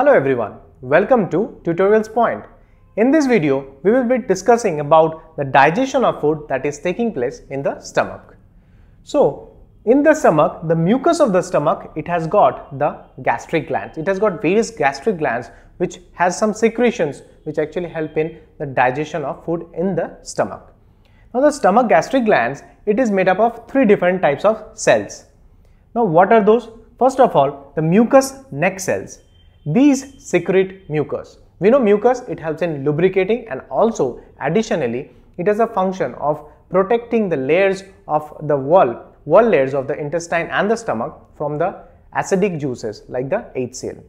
Hello everyone, welcome to Tutorials Point. In this video, we will be discussing about the digestion of food that is taking place in the stomach. So, in the stomach, the mucus of the stomach, it has got the gastric glands. It has got various gastric glands which has some secretions which actually help in the digestion of food in the stomach. Now the stomach gastric glands, it is made up of three different types of cells. Now what are those? First of all, the mucus neck cells. These secrete mucus. We know mucus, it helps in lubricating and also additionally, it has a function of protecting the layers of the wall, wall layers of the intestine and the stomach from the acidic juices like the HCl.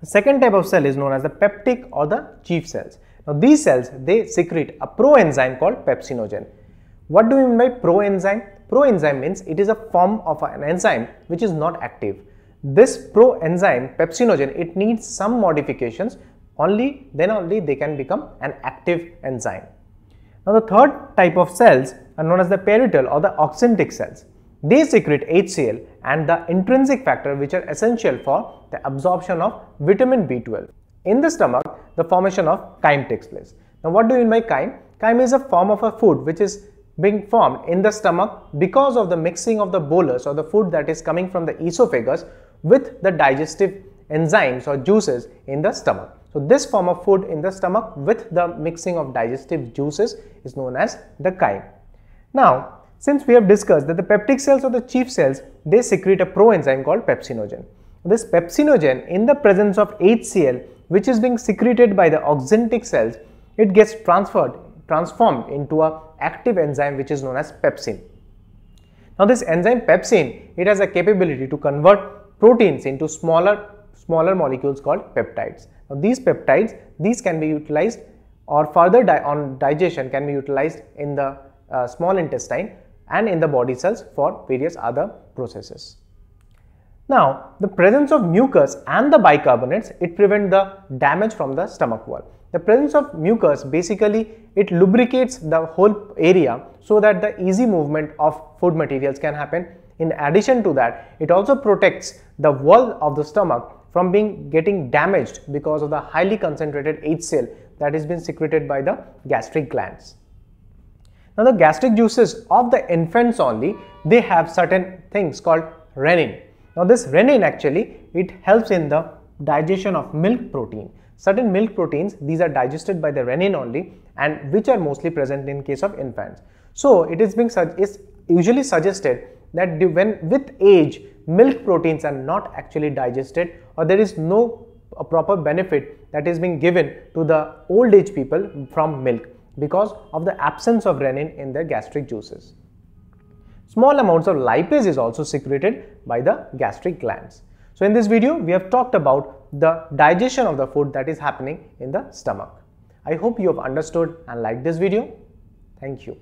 The second type of cell is known as the peptic or the chief cells. Now these cells, they secrete a proenzyme called pepsinogen. What do we mean by proenzyme? Proenzyme means it is a form of an enzyme which is not active. This proenzyme pepsinogen, it needs some modifications only then only they can become an active enzyme. Now the third type of cells are known as the parietal or the oxyntic cells. They secrete HCl and the intrinsic factor which are essential for the absorption of vitamin B12. In the stomach, the formation of chyme takes place. Now what do you mean by chyme? Chyme is a form of a food which is being formed in the stomach because of the mixing of the bolus or the food that is coming from the esophagus with the digestive enzymes or juices in the stomach. So this form of food in the stomach with the mixing of digestive juices is known as the chyme. Now, since we have discussed that the peptic cells or the chief cells, they secrete a proenzyme called pepsinogen. This pepsinogen in the presence of HCl which is being secreted by the oxyntic cells, it gets transferred, transformed into a active enzyme which is known as pepsin. Now this enzyme pepsin, it has a capability to convert proteins into smaller, smaller molecules called peptides. Now these peptides, these can be utilized or further di on digestion can be utilized in the uh, small intestine and in the body cells for various other processes. Now, the presence of mucus and the bicarbonates, it prevent the damage from the stomach wall. The presence of mucus basically it lubricates the whole area so that the easy movement of food materials can happen. In addition to that, it also protects the wall of the stomach from being getting damaged because of the highly concentrated HCl that is being secreted by the gastric glands. Now the gastric juices of the infants only, they have certain things called rennin. Now this rennin actually, it helps in the digestion of milk protein. Certain milk proteins, these are digested by the rennin only and which are mostly present in case of infants. So it is being is usually suggested that when with age milk proteins are not actually digested or there is no uh, proper benefit that is being given to the old age people from milk because of the absence of rennin in their gastric juices. Small amounts of lipase is also secreted by the gastric glands. So in this video, we have talked about the digestion of the food that is happening in the stomach. I hope you have understood and liked this video. Thank you.